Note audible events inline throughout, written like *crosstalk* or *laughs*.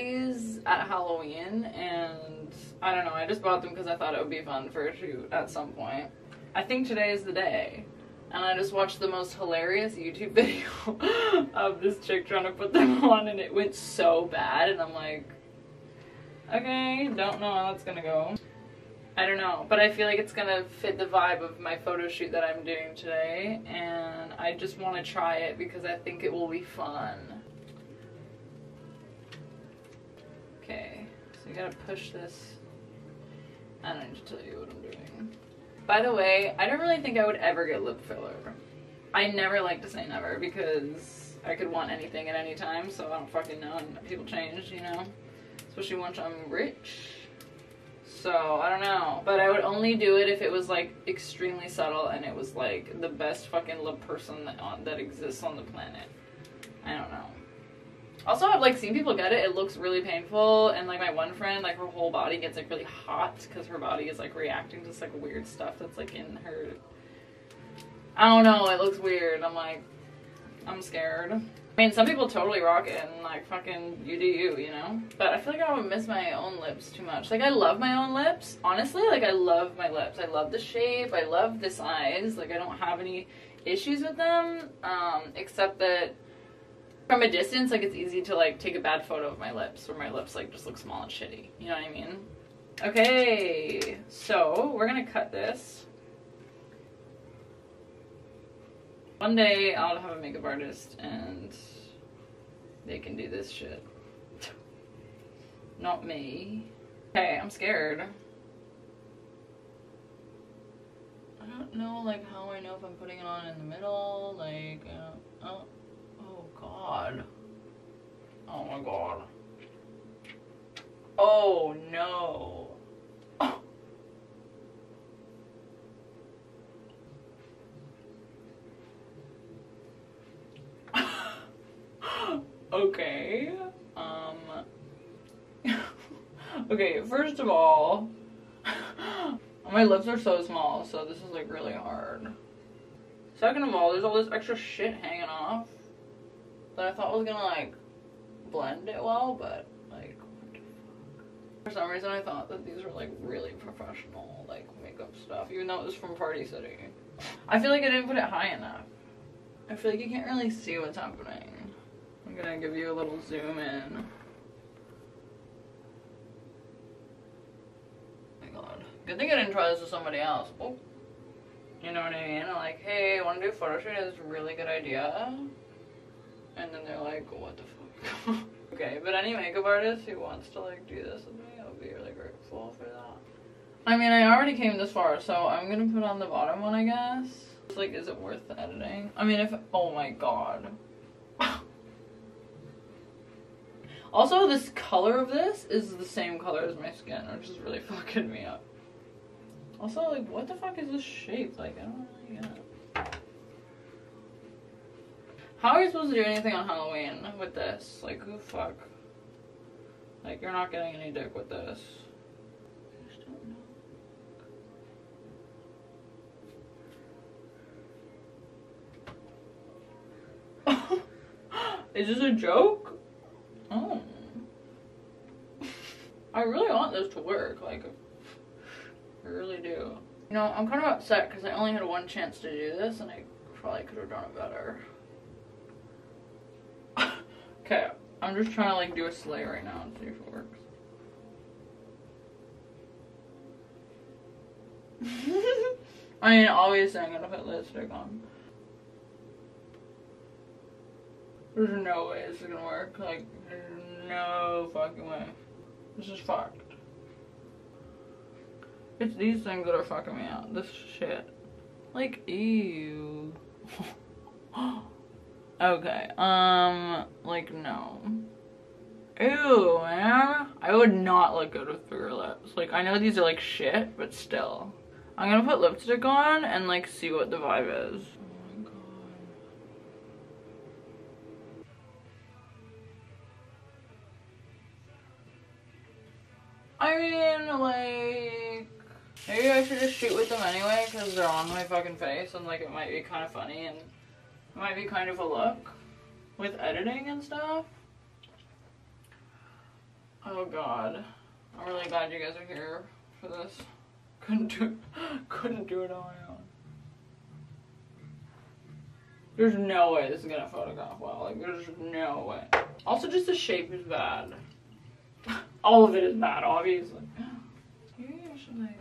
These at Halloween and I don't know, I just bought them because I thought it would be fun for a shoot at some point. I think today is the day. And I just watched the most hilarious YouTube *laughs* video of this chick trying to put them on and it went so bad and I'm like, okay, don't know how that's gonna go. I don't know, but I feel like it's gonna fit the vibe of my photo shoot that I'm doing today and I just want to try it because I think it will be fun. You gotta push this. I don't need to tell you what I'm doing. By the way, I don't really think I would ever get lip filler. I never like to say never because I could want anything at any time, so I don't fucking know, and people change, you know? Especially once I'm rich. So, I don't know. But I would only do it if it was, like, extremely subtle and it was, like, the best fucking lip person that, on, that exists on the planet. I don't know. Also, I've like seen people get it. It looks really painful, and like my one friend, like her whole body gets like really hot because her body is like reacting to like weird stuff that's like in her. I don't know. It looks weird. I'm like, I'm scared. I mean, some people totally rock it and like fucking you do you, you know. But I feel like I would miss my own lips too much. Like I love my own lips. Honestly, like I love my lips. I love the shape. I love the size. Like I don't have any issues with them, um, except that from a distance, like it's easy to like take a bad photo of my lips where my lips like just look small and shitty. You know what I mean? Okay, so we're gonna cut this. One day I'll have a makeup artist and they can do this shit. *laughs* Not me. Okay, I'm scared. I don't know like how I know if I'm putting it on in the middle, like, uh, oh god. Oh my god. Oh no. *laughs* okay. Um. *laughs* okay, first of all, *laughs* my lips are so small, so this is like really hard. Second of all, there's all this extra shit hanging off that I thought was gonna like blend it well, but for some reason I thought that these were like really professional like makeup stuff, even though it was from Party City. I feel like I didn't put it high enough. I feel like you can't really see what's happening. I'm gonna give you a little zoom in. Oh my god. Good thing I didn't try this with somebody else. Oh. You know what I mean? I'm like, hey, I want to do a photo shoot. It's a really good idea and then they're like, what the fuck? *laughs* okay, but any makeup artist who wants to like do this with me, be really grateful for that. I mean, I already came this far, so I'm gonna put on the bottom one, I guess. It's like, is it worth editing? I mean, if, oh my god. *laughs* also, this color of this is the same color as my skin, which is really *laughs* fucking me up. Also, like, what the fuck is this shape? Like, I don't really get it. How are you supposed to do anything on Halloween with this? Like, who fuck? Like, you're not getting any dick with this. *laughs* Is this a joke? Oh. *laughs* I really want this to work. Like, I really do. You know, I'm kind of upset because I only had one chance to do this and I probably could have done it better. *laughs* Okay, I'm just trying to like do a sleigh right now and see if it works. *laughs* I mean, obviously I'm gonna put lipstick on. There's no way this is gonna work. Like, there's no fucking way. This is fucked. It's these things that are fucking me out. This shit. Like, ew. *laughs* Okay, um, like, no. Ew, man. I would not look good with bigger lips. Like, I know these are, like, shit, but still. I'm gonna put lipstick on and, like, see what the vibe is. My god. I mean, like, maybe I should just shoot with them anyway because they're on my fucking face and, like, it might be kind of funny and might be kind of a look with editing and stuff. Oh god. I'm really glad you guys are here for this. *laughs* Couldn't do *laughs* couldn't do it on my own. There's no way this is gonna photograph well. Like there's no way. Also just the shape is bad. *laughs* All of it is bad, obviously. *gasps* Maybe I should like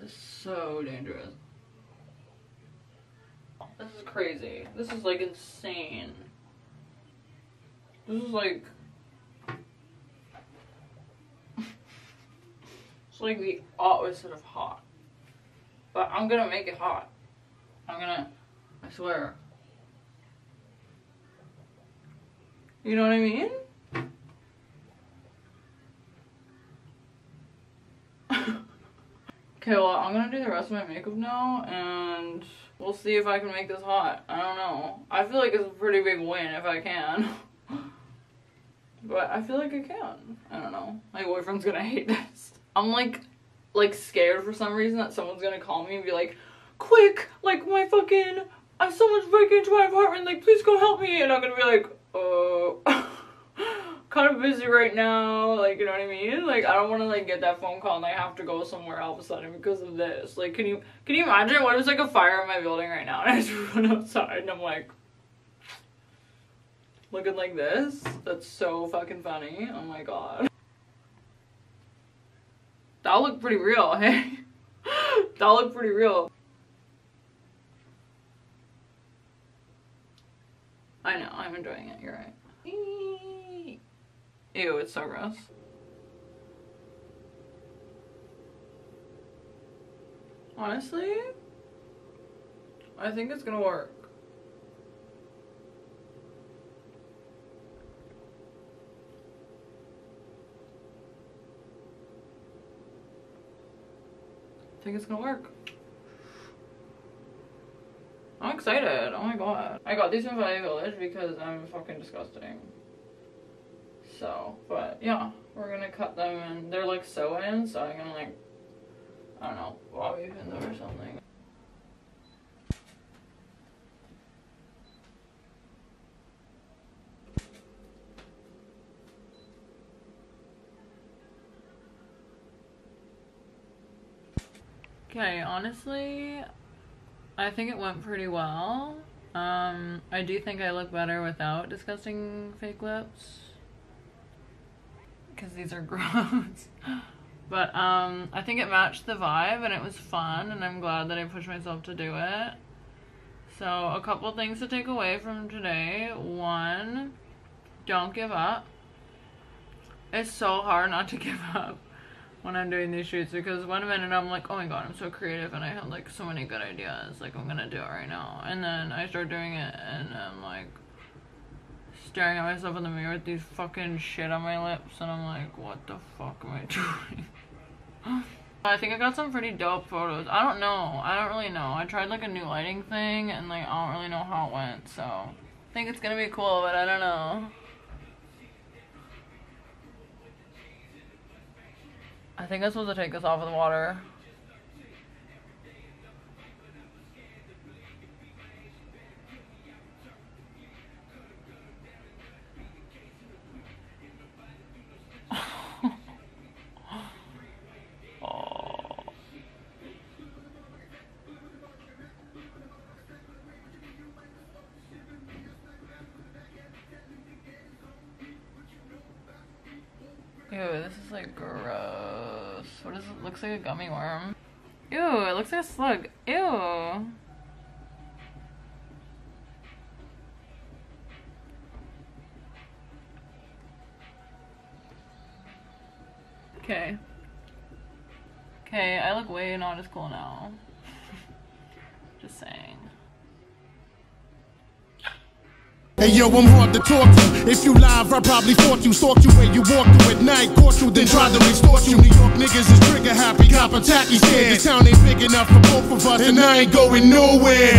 This is so dangerous. This is crazy. This is like insane. This is like. *laughs* it's like the opposite of hot. But I'm gonna make it hot. I'm gonna. I swear. You know what I mean? Okay, well, I'm gonna do the rest of my makeup now and. We'll see if I can make this hot. I don't know. I feel like it's a pretty big win if I can. *laughs* but I feel like I can. I don't know. My boyfriend's gonna *laughs* hate this. I'm like, like scared for some reason that someone's gonna call me and be like, quick, like my fucking, I someone's breaking into my apartment, like please come help me. And I'm gonna be like, busy right now, like, you know what I mean? Like, I don't want to, like, get that phone call and I have to go somewhere all of a sudden because of this. Like, can you, can you imagine what if like, a fire in my building right now and I just *laughs* run outside and I'm, like, looking like this? That's so fucking funny. Oh my god. That'll look pretty real, *laughs* hey? That'll look pretty real. I know, I'm enjoying it, you're right. Ew, it's so gross. Honestly, I think it's gonna work. I think it's gonna work. I'm excited. Oh my god. I got these from Value Village because I'm fucking disgusting. So, but yeah, we're gonna cut them and they're like sew in, so I'm gonna like, I don't know, bobby pin them or something. Okay, honestly, I think it went pretty well. Um, I do think I look better without disgusting fake lips because these are *laughs* gross. but um, I think it matched the vibe and it was fun and I'm glad that I pushed myself to do it. So a couple things to take away from today. One, don't give up. It's so hard not to *laughs* give up when I'm doing these shoots because one minute I'm like, oh my god, I'm so creative and I have like so many good ideas. Like I'm gonna do it right now. And then I start doing it and I'm like, staring at myself in the mirror with these fucking shit on my lips and I'm like, what the fuck am I *laughs* doing? I think I got some pretty dope photos. I don't know. I don't really know. I tried like a new lighting thing and like I don't really know how it went. So I think it's gonna be cool, but I don't know. I think I'm supposed to take this off of the water. This is like gross. What is it? Looks like a gummy worm. Ew, it looks like a slug. Ew. Okay. Okay, I look way not as cool now. *laughs* Just saying. Hey yo, I'm hard to talk to. If you live, I probably fought you, stalked you where you walked through at night, caught you, then tried to extort you. New York niggas is trigger happy, cop a tacky scared. This town ain't big enough for both of us, and I ain't going nowhere.